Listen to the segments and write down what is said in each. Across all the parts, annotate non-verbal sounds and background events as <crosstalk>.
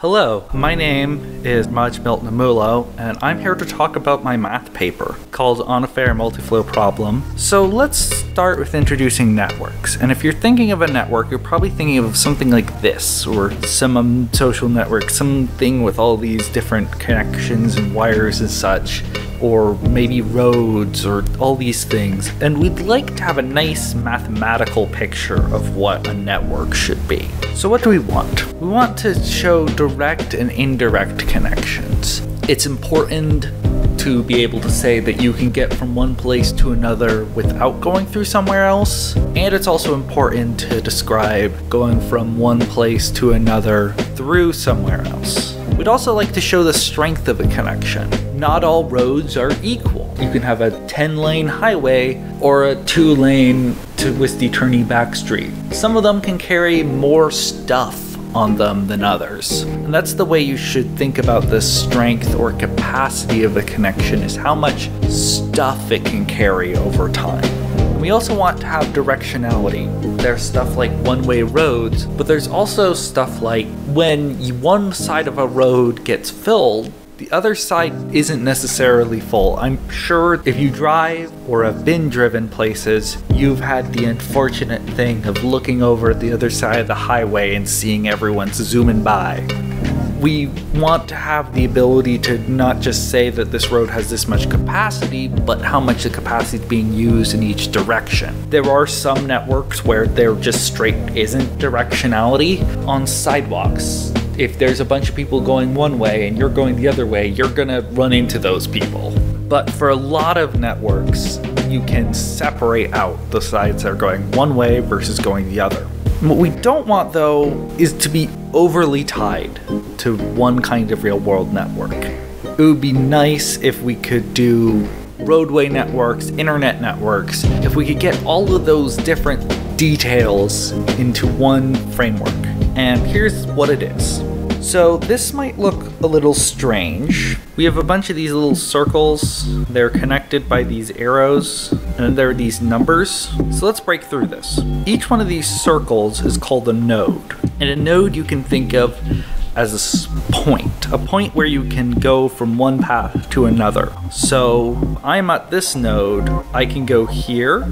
Hello, my name is Maj Milton Amulo, and I'm here to talk about my math paper called On a Fair Multiflow Problem. So let's start with introducing networks. And if you're thinking of a network, you're probably thinking of something like this, or some um, social network, something with all these different connections and wires and such or maybe roads or all these things. And we'd like to have a nice mathematical picture of what a network should be. So, what do we want? We want to show direct and indirect connections. It's important to be able to say that you can get from one place to another without going through somewhere else. And it's also important to describe going from one place to another through somewhere else. We'd also like to show the strength of a connection. Not all roads are equal. You can have a 10 lane highway or a 2 lane twisty turny back street. Some of them can carry more stuff on them than others. And that's the way you should think about the strength or capacity of a connection is how much stuff it can carry over time. We also want to have directionality. There's stuff like one-way roads, but there's also stuff like when one side of a road gets filled, the other side isn't necessarily full. I'm sure if you drive or have been driven places, you've had the unfortunate thing of looking over at the other side of the highway and seeing everyone zooming by we want to have the ability to not just say that this road has this much capacity, but how much the capacity is being used in each direction. There are some networks where there just straight isn't directionality on sidewalks. If there's a bunch of people going one way and you're going the other way, you're gonna run into those people. But for a lot of networks, you can separate out the sides that are going one way versus going the other. What we don't want, though, is to be overly tied to one kind of real world network. It would be nice if we could do roadway networks, internet networks, if we could get all of those different details into one framework. And here's what it is. So this might look a little strange. We have a bunch of these little circles. They're connected by these arrows, and there are these numbers. So let's break through this. Each one of these circles is called a node. And a node you can think of as a point, a point where you can go from one path to another. So I'm at this node, I can go here,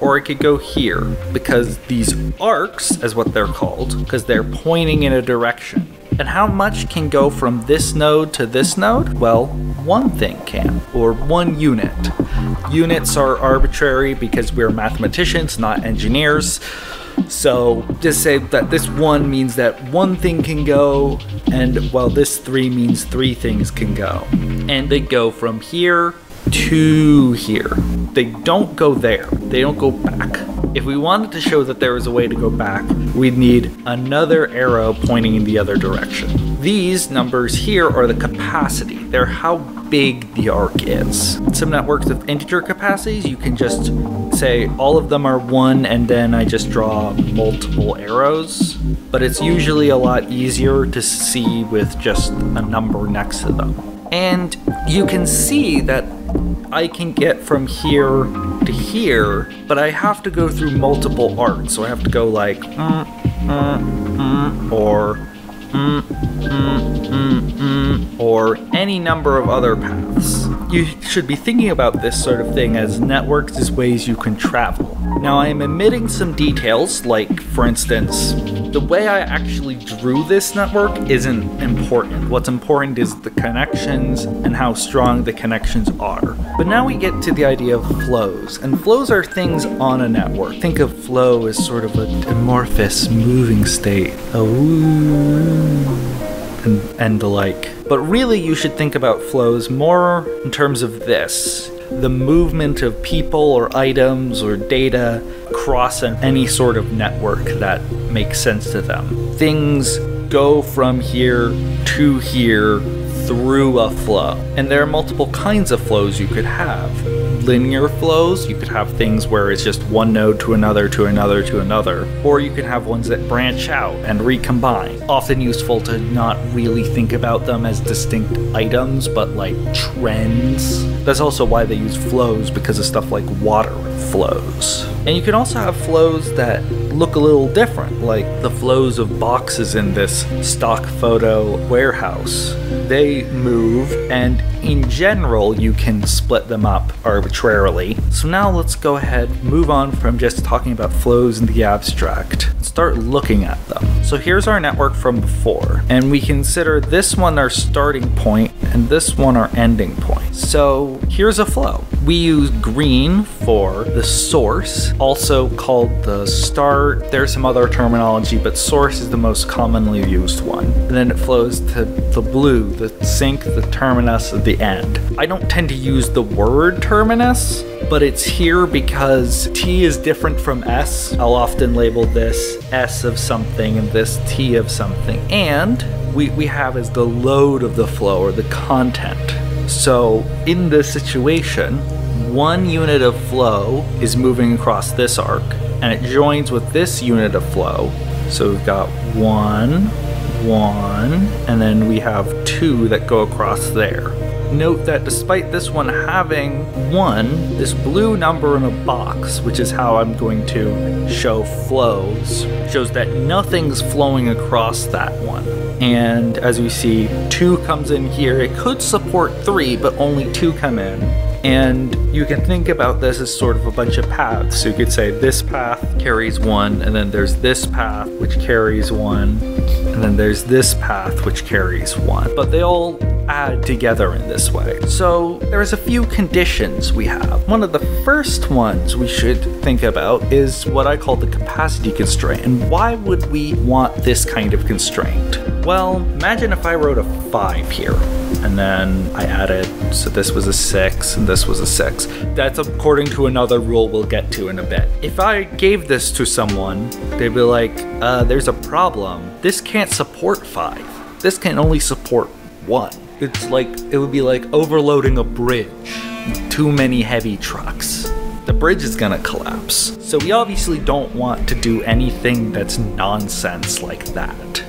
or I could go here, because these arcs, as what they're called, because they're pointing in a direction. And how much can go from this node to this node? Well, one thing can, or one unit. Units are arbitrary because we're mathematicians, not engineers. So just say that this one means that one thing can go, and well, this three means three things can go. And they go from here to here. They don't go there, they don't go back. If we wanted to show that there was a way to go back, we'd need another arrow pointing in the other direction. These numbers here are the capacity. They're how big the arc is. Some networks with integer capacities, you can just say all of them are one and then I just draw multiple arrows. But it's usually a lot easier to see with just a number next to them. And you can see that I can get from here to here, but I have to go through multiple arcs. So I have to go like, mm, mm, mm, or mm, mm, mm, or any number of other paths. You should be thinking about this sort of thing as networks as ways you can travel. Now I am omitting some details, like for instance, the way I actually drew this network isn't important. What's important is the connections and how strong the connections are. But now we get to the idea of flows, and flows are things on a network. Think of flow as sort of an amorphous moving state. Oh and, and the like. But really, you should think about flows more in terms of this the movement of people or items or data across any sort of network that makes sense to them. Things go from here to here through a flow. And there are multiple kinds of flows you could have. Linear flows. You could have things where it's just one node to another, to another, to another. Or you can have ones that branch out and recombine. Often useful to not really think about them as distinct items, but like trends. That's also why they use flows because of stuff like water flows. And you can also have flows that look a little different, like the flows of boxes in this stock photo warehouse. They move, and in general, you can split them up arbitrarily. So now let's go ahead, move on from just talking about flows in the abstract, and start looking at them. So here's our network from before, and we consider this one our starting point and this one our ending point. So here's a flow. We use green for the source, also called the start. There's some other terminology, but source is the most commonly used one. And then it flows to the blue, the sink, the terminus, the end. I don't tend to use the word terminus, but it's here because T is different from S. I'll often label this S of something and this T of something. And we, we have as the load of the flow or the content. So in this situation, one unit of flow is moving across this arc and it joins with this unit of flow. So we've got one, one, and then we have two that go across there. Note that despite this one having one, this blue number in a box, which is how I'm going to show flows, shows that nothing's flowing across that one. And as we see, two comes in here. It could support three, but only two come in. And you can think about this as sort of a bunch of paths. So you could say this path carries one, and then there's this path which carries one, and then there's this path which carries one. But they all add together in this way. So there's a few conditions we have. One of the first ones we should think about is what I call the capacity constraint. And why would we want this kind of constraint? Well, imagine if I wrote a 5 here and then I added, so this was a 6 and this was a 6. That's according to another rule we'll get to in a bit. If I gave this to someone, they'd be like, uh, there's a problem. This can't support 5. This can only support 1. It's like, it would be like overloading a bridge. Too many heavy trucks. The bridge is gonna collapse. So we obviously don't want to do anything that's nonsense like that.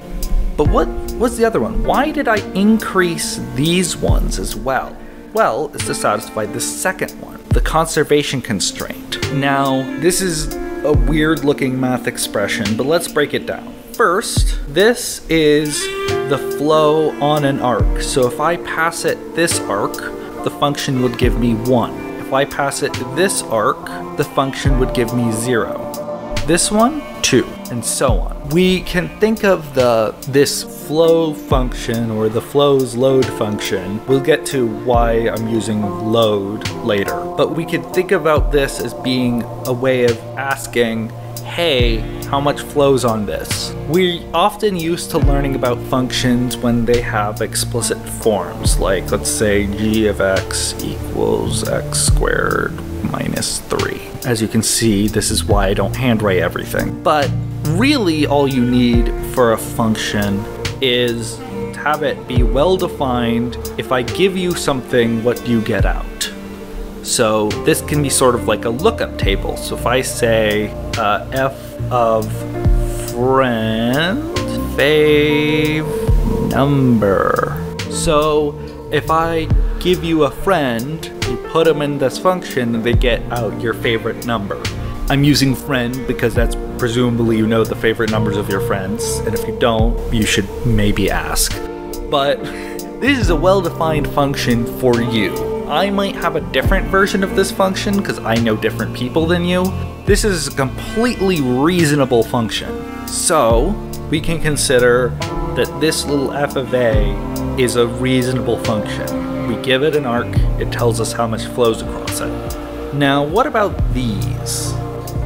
But what was the other one? Why did I increase these ones as well? Well, it's to satisfy the second one, the conservation constraint. Now, this is a weird looking math expression, but let's break it down. First, this is the flow on an arc. So if I pass it this arc, the function would give me 1. If I pass it this arc, the function would give me 0. This one, 2, and so on. We can think of the this flow function or the flow's load function. We'll get to why I'm using load later. But we could think about this as being a way of asking hey, how much flows on this? We're often used to learning about functions when they have explicit forms, like let's say g of x equals x squared minus 3. As you can see, this is why I don't handwrite everything. But really all you need for a function is to have it be well defined. If I give you something, what do you get out? So this can be sort of like a lookup table. So if I say uh, f of friend fave number. So if I give you a friend, you put them in this function and they get out your favorite number. I'm using friend because that's presumably you know the favorite numbers of your friends, and if you don't, you should maybe ask. But <laughs> this is a well-defined function for you. I might have a different version of this function because I know different people than you. This is a completely reasonable function. So we can consider that this little f of a is a reasonable function. We give it an arc, it tells us how much flows across it. Now, what about these?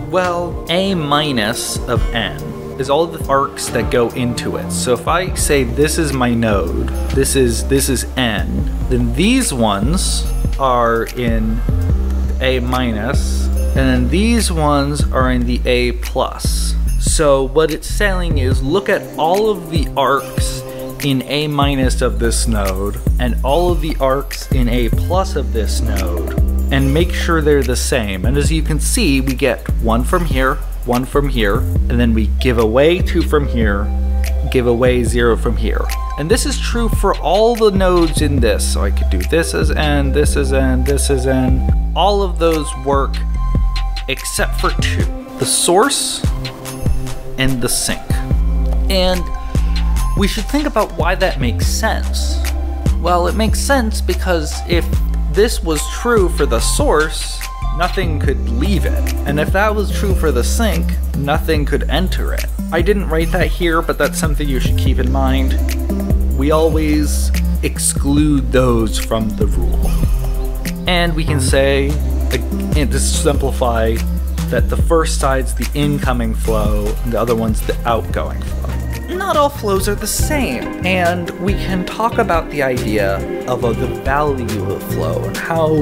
Well, a minus of n is all the arcs that go into it. So if I say this is my node, this is this is n, then these ones are in A minus, and then these ones are in the A plus. So what it's saying is look at all of the arcs in A minus of this node and all of the arcs in A plus of this node and make sure they're the same. And as you can see, we get one from here, one from here, and then we give away two from here, give away zero from here. And this is true for all the nodes in this. So I could do this as n, this as n, this as n. All of those work except for two. The source and the sink. And we should think about why that makes sense. Well, it makes sense because if this was true for the source, nothing could leave it. And if that was true for the sink, nothing could enter it. I didn't write that here, but that's something you should keep in mind. We always exclude those from the rule. And we can say, and to simplify, that the first side's the incoming flow and the other one's the outgoing flow not all flows are the same, and we can talk about the idea of uh, the value of flow and how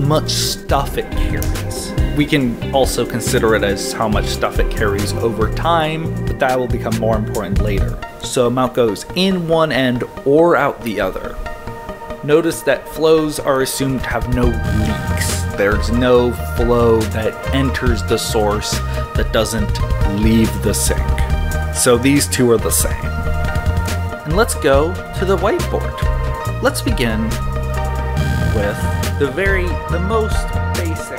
much stuff it carries. We can also consider it as how much stuff it carries over time, but that will become more important later. So amount goes in one end or out the other. Notice that flows are assumed to have no leaks. There's no flow that enters the source that doesn't leave the sink. So these two are the same. And let's go to the whiteboard. Let's begin with the very, the most basic